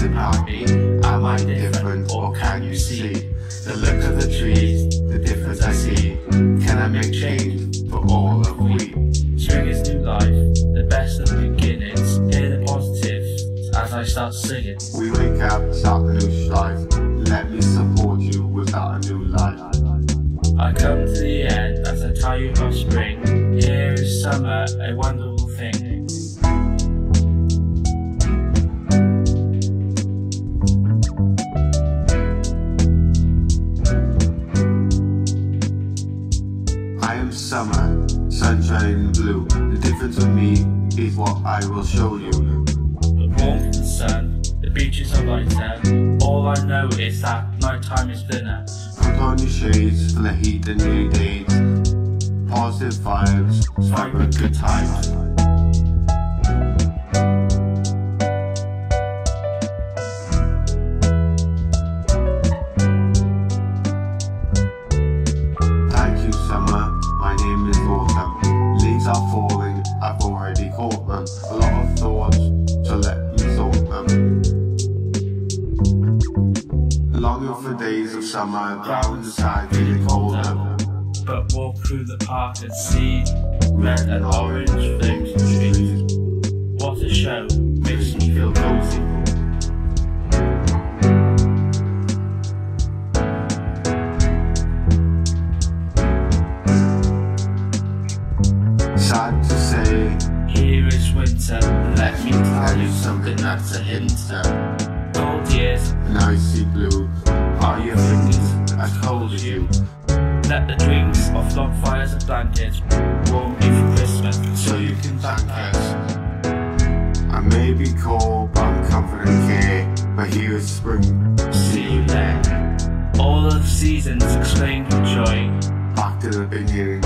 things about me? Am I different or can you see? The look of the trees, the difference I see. Can I make change for all of we? Spring is new life, the best of beginnings. Hear the positives as I start singing. We wake up, start a new life. Let me support you without a new life. I come to the end as I tell you of spring. Here is summer, a wonderful thing. I am summer, sunshine and blue. The difference with me is what I will show you. The warmth of the sun, the beaches are lighter. All I know is that nighttime is thinner. Put on your shades for the heat and new days. Positive vibes, vibrant good times. Caught them. A lot of thoughts, to let me sort them. Longing for days of summer, down inside feeling colder. But walk through the park and see red and orange flames and trees. What a show, Makes me feel cozy. Sad to say, here uh, winter. let me tell you something that's a hinter. Cold uh, years, An icy blue, are your fingers as cold as you? let the dreams of log fires and blankets warm you for Christmas. So you can thank us. I may be cold, but I'm comfort and care. But here is spring, See you there. All of the seasons explained with joy. back to the beginning.